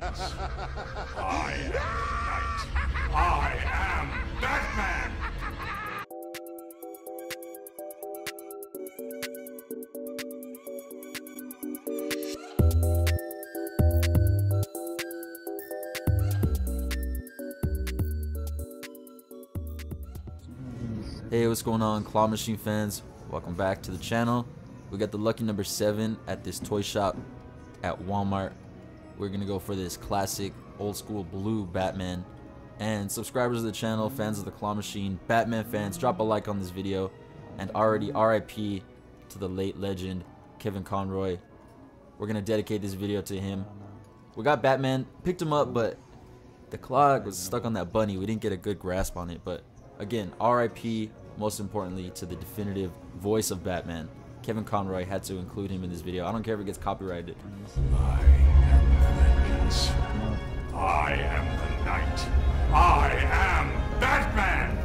I am night. I am Batman! Hey, what's going on, Claw Machine fans? Welcome back to the channel. We got the lucky number seven at this toy shop at Walmart. We're gonna go for this classic old school blue Batman. And subscribers of the channel, fans of the Claw Machine, Batman fans, drop a like on this video. And already RIP to the late legend Kevin Conroy. We're gonna dedicate this video to him. We got Batman, picked him up, but the clock was stuck on that bunny. We didn't get a good grasp on it, but again, RIP, most importantly, to the definitive voice of Batman. Kevin Conroy had to include him in this video. I don't care if it gets copyrighted. I am vengeance. I am the night. I am Batman!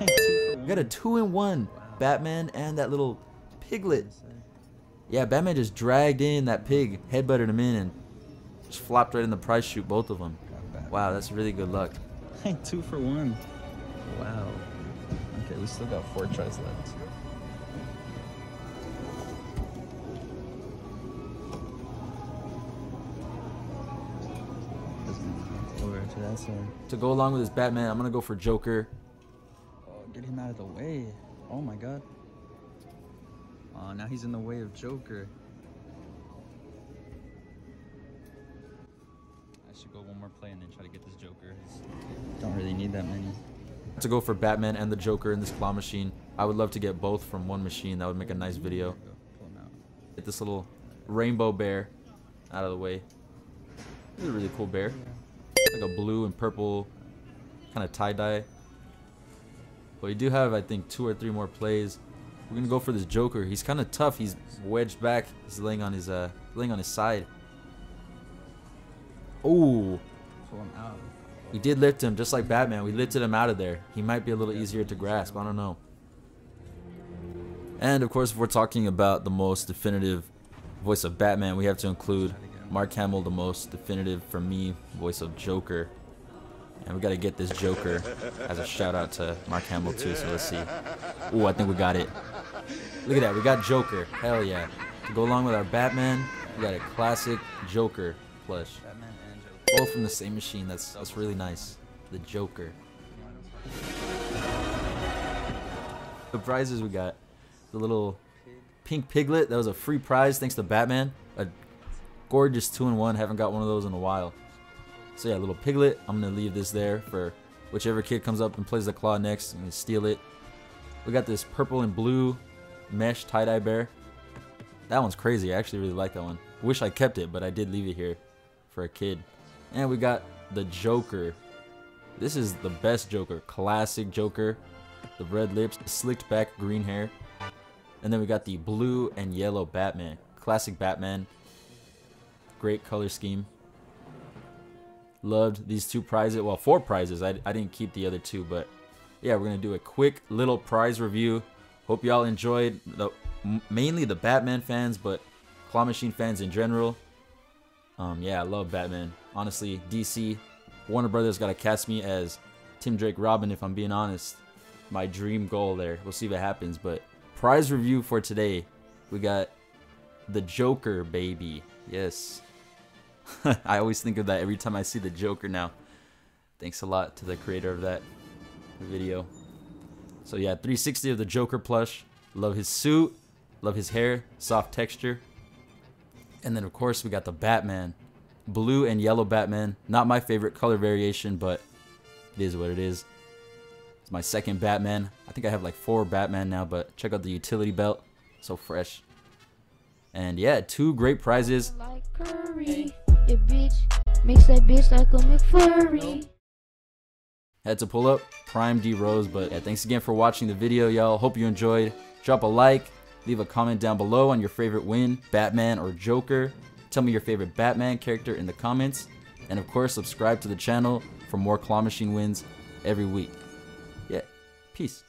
We got a two in one Batman and that little piglet. Yeah, Batman just dragged in that pig, headbutted him in, and just flopped right in the price chute, both of them. Wow, that's really good luck. Two for one. Wow. Okay, we still got four tries left. Over to. To go along with this Batman, I'm gonna go for Joker. Oh, get him out of the way. Oh my god. Oh, now he's in the way of Joker. I should go one more play and then try to get this Joker. Don't really need that many. To go for Batman and the Joker in this claw machine. I would love to get both from one machine. That would make a nice video. There we go. Pull him out. Get this little rainbow bear out of the way. This is a really cool bear. Like a blue and purple kind of tie-dye. But we do have, I think, two or three more plays. We're gonna go for this Joker. He's kind of tough. He's wedged back. He's laying on his uh, laying on his side. Oh, Pull him out. we did lift him just like Batman. We lifted him out of there. He might be a little easier to grasp. I don't know. And of course, if we're talking about the most definitive voice of Batman, we have to include Mark Hamill, the most definitive for me voice of Joker. And we got to get this Joker as a shout out to Mark Hamill too. So let's see. Ooh, I think we got it. Look at that. We got Joker. Hell yeah. To go along with our Batman, we got a classic Joker plush. Both from the same machine. That's that's really nice. The Joker. The prizes we got. The little pink piglet. That was a free prize thanks to Batman. A gorgeous two in one. Haven't got one of those in a while. So yeah, little piglet. I'm gonna leave this there for whichever kid comes up and plays the claw next. I'm steal it. We got this purple and blue mesh tie-dye bear. That one's crazy. I actually really like that one. Wish I kept it, but I did leave it here for a kid. And we got the Joker. This is the best Joker. Classic Joker. The red lips, slicked back green hair. And then we got the blue and yellow Batman. Classic Batman. Great color scheme. Loved these two prizes. Well, four prizes. I, I didn't keep the other two, but yeah, we're going to do a quick little prize review. Hope y'all enjoyed the mainly the Batman fans, but Claw Machine fans in general. Um, yeah, I love Batman. Honestly, DC, Warner Brothers got to cast me as Tim Drake Robin, if I'm being honest. My dream goal there. We'll see it happens. But prize review for today, we got the Joker, baby. Yes. I always think of that every time I see the Joker now. Thanks a lot to the creator of that video. So yeah, 360 of the Joker plush. Love his suit. Love his hair. Soft texture. And then of course we got the Batman. Blue and yellow Batman. Not my favorite color variation, but it is what it is. It's my second Batman. I think I have like four Batman now, but check out the utility belt. So fresh. And yeah, two great prizes. like curry. Your bitch makes that bitch like a McFlurry. had to pull up Prime D Rose. But yeah, thanks again for watching the video, y'all. Hope you enjoyed. Drop a like, leave a comment down below on your favorite win, Batman or Joker. Tell me your favorite Batman character in the comments. And of course, subscribe to the channel for more Claw Machine wins every week. Yeah, peace.